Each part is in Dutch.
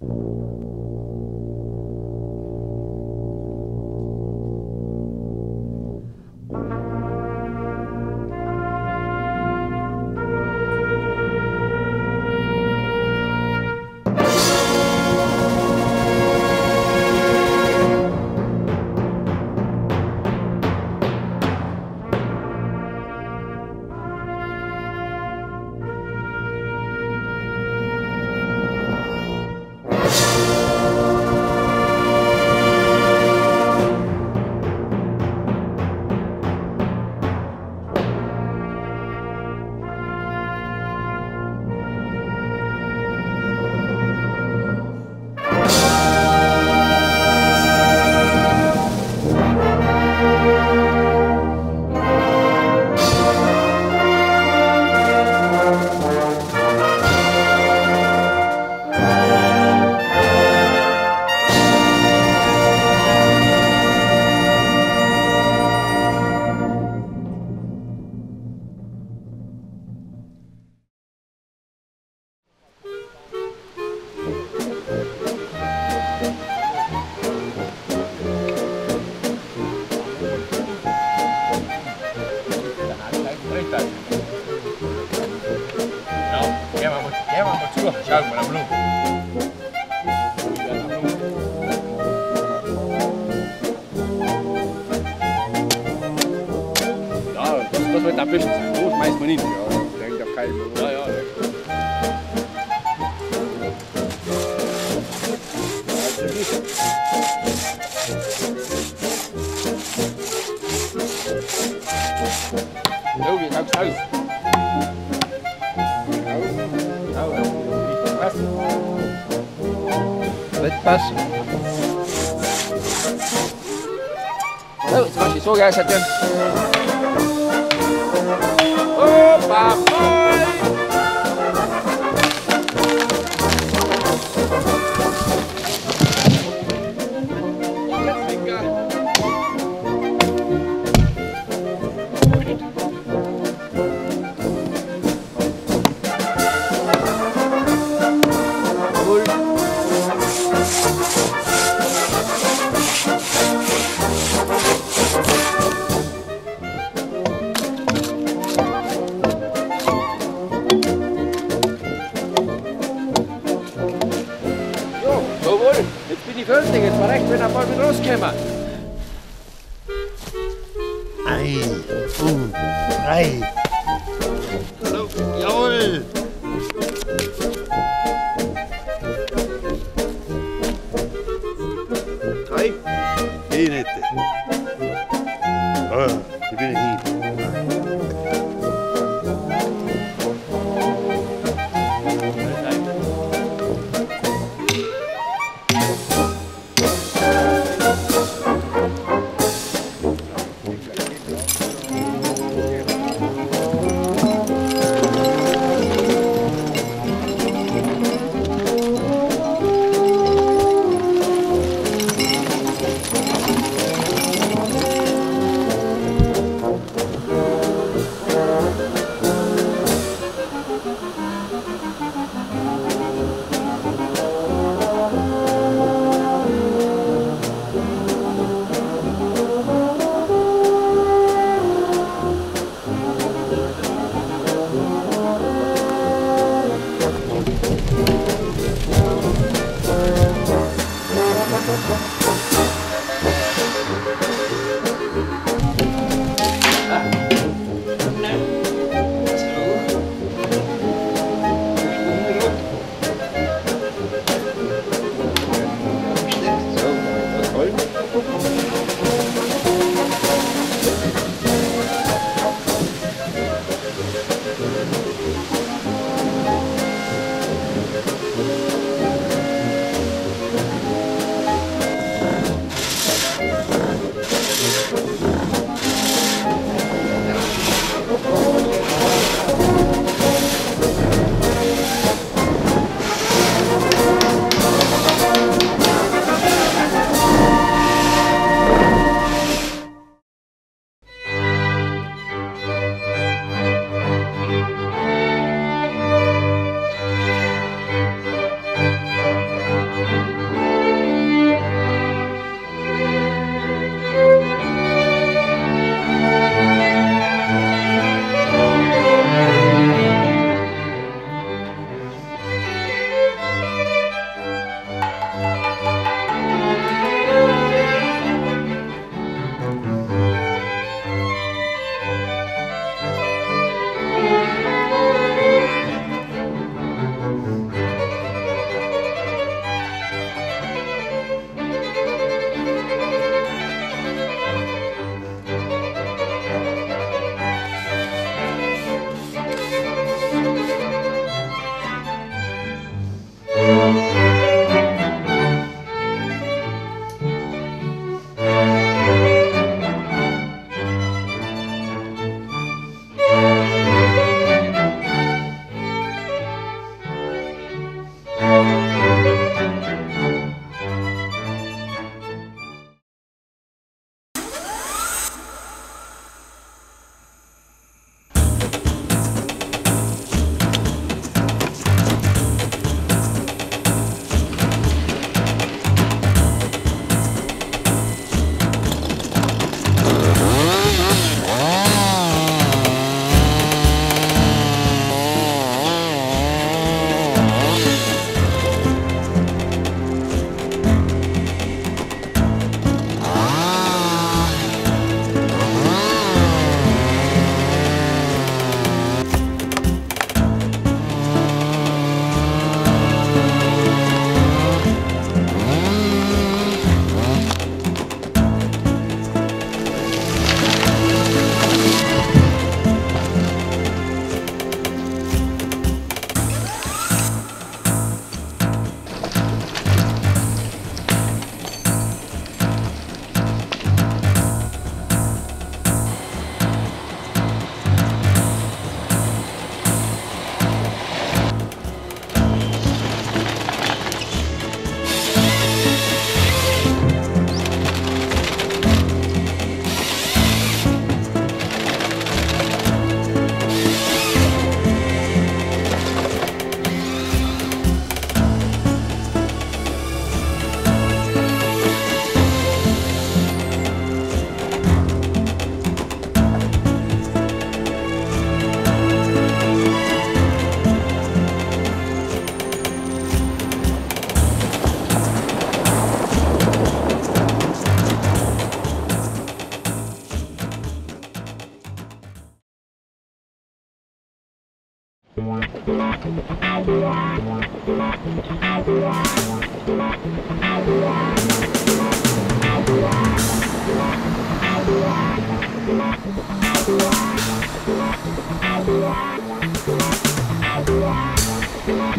you wird erwischen sein. Groß meist man nicht. Ja, ich denke, da kann ich Ja, ja. Zo, je gaat thuis. Nou, dan niet vast. Met passen. Zo, het was je zo gaan zetten. Kämmer. Ei, um, ei. So, jawohl. Drei. Genette.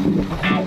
Ow.